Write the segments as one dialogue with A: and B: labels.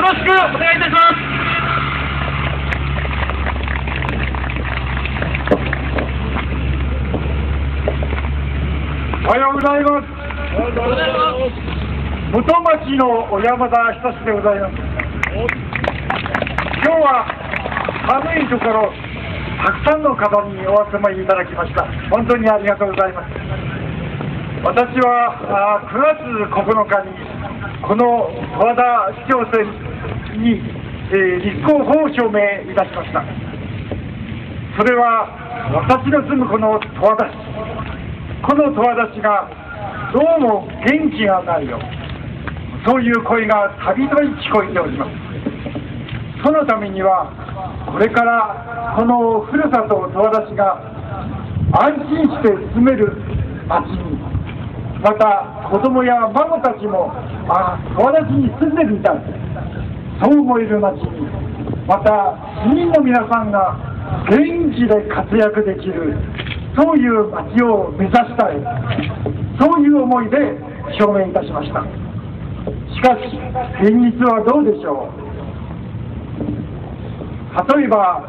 A: よろしくお願いいたします。
B: おはようございます。元町の小山田久志でございます。今日は寒いところ、たくさんの方にお集まりいただきました。本当にありがとうございます。私は9月9日に、この十和田市長選に、えー立候補を表明いたしました。それは私の住むこの十和田市。この十和田市がどうも元気がないよそういう声がたびたび聞こえておりますそのためにはこれからこのふるさと十和田市が安心して住める町にまた子供や孫たちもあ十和田市に住んでみたいそう思える町にまた市民の皆さんが元気で活躍できるそういう街を目指したい、そういう思いで表明いたしました。しかし、現実はどうでしょう。例えば、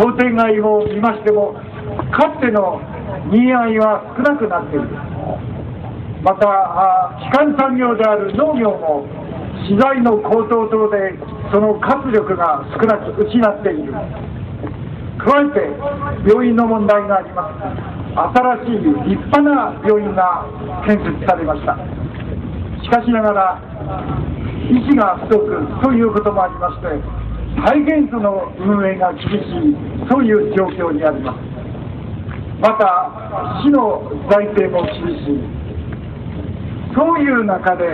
B: 商店街を見ましても、かつてのに合いは少なくなっている。また、基幹産業である農業も、資材の高騰等でその活力が少なく失っている。加えて病院の問題があります新しい立派な病院が建設されました。しかしながら医師が不足ということもありまして大変その運営が厳しいそういう状況にあります。また市の財政も厳しい。そういう中で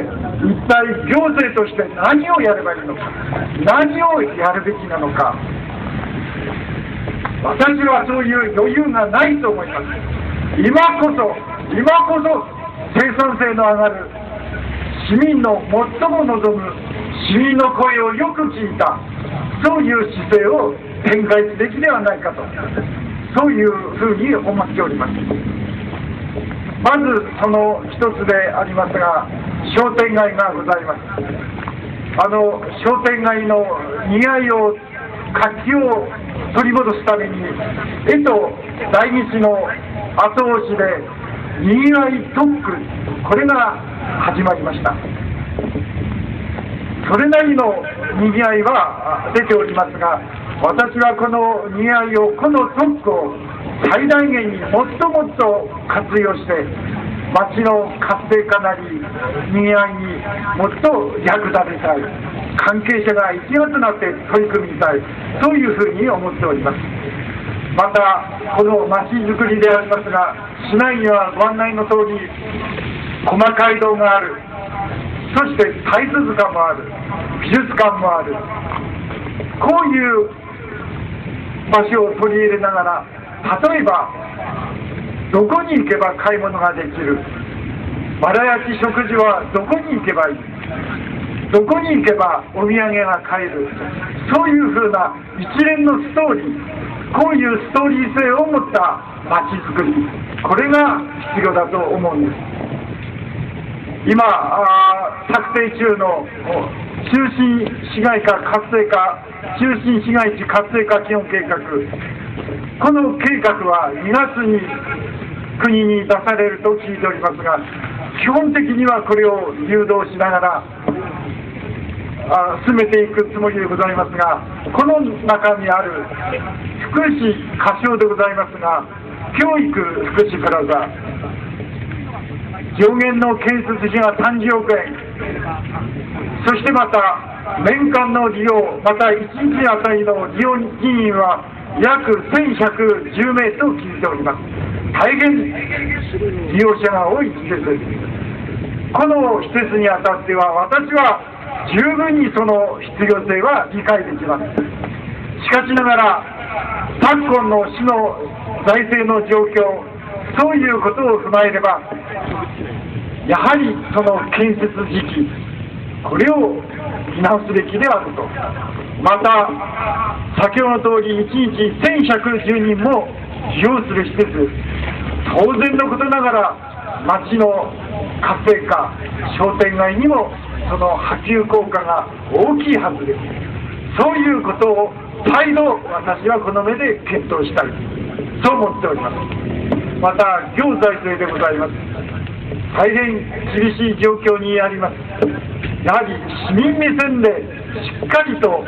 B: 一体行政として何をやればいいのか何をやるべきなのか私はそういう余裕がないと思います。今こそ、今こそ生産性の上がる市民の最も望む市民の声をよく聞いた、そういう姿勢を展開すべきではないかと、そういうふうに思っております。まずその一つでありますが、商店街がございます。あの商店街のに合いを活気を取り戻すために、江と大日の後押しで、にぎわい特区、これが始まりました。それなりのにぎわいは出ておりますが、私はこのにぎわいを、この特区を最大限にもっともっと活用して、町の活性化なり、にぎわいにもっと役立てたい。関係者が一丸となって取り組みたい、そういうふうに思っております。また、この町づくりでありますが、市内にはご案内の通り、駒街道がある、そして大図塚もある、美術館もある、こういう場所を取り入れながら、例えば、どこに行けば買い物ができる、わら焼き食事はどこに行けばいい？どこに行けばお土産が買える、そういうふうな一連のストーリー、こういうストーリー性を持った街づくり、これが必要だと思うんです。今、あ策定中の中心市街化活性化、中心市街地活性化基本計画、この計画は2月に国に出されると聞いておりますが、基本的にはこれを誘導しながら、あ進めていくつもりでございますが、この中にある福祉歌唱でございますが、教育福祉プラザ、上限の建設費が30億円、そしてまた年間の利用、また1日あたりの利用人員は約1110名と聞いております。大変利用者が多い施設です。この施設にあたっては、私は十分にその必要性は理解できます。しかしながら、昨今の市の財政の状況、そういうことを踏まえれば、やはりその建設時期、これを見直すべきであると。また、先ほどの通り、1日1110人も利用する施設、当然のことながら、町の活性化、商店街にもその波及効果が大きいはずです。そういうことを再度私はこの目で検討したい。そう思っております。また行財政でございます。大変厳しい状況にあります。やはり市民目線でしっかりと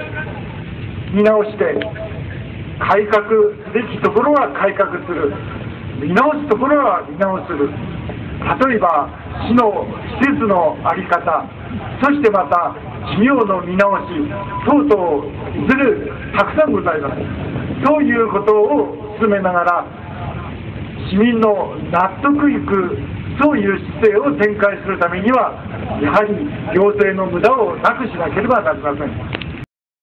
B: 見直して改革すべきところは改革する。見直すところは見直す。る例えば市の施設の在り方。そしてまた事業の見直し等々いずれたくさんございます。そういうことを進めながら市民の納得いくそういう姿勢を展開するためにはやはり行政の無駄をなくしなければなりません。